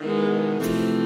Música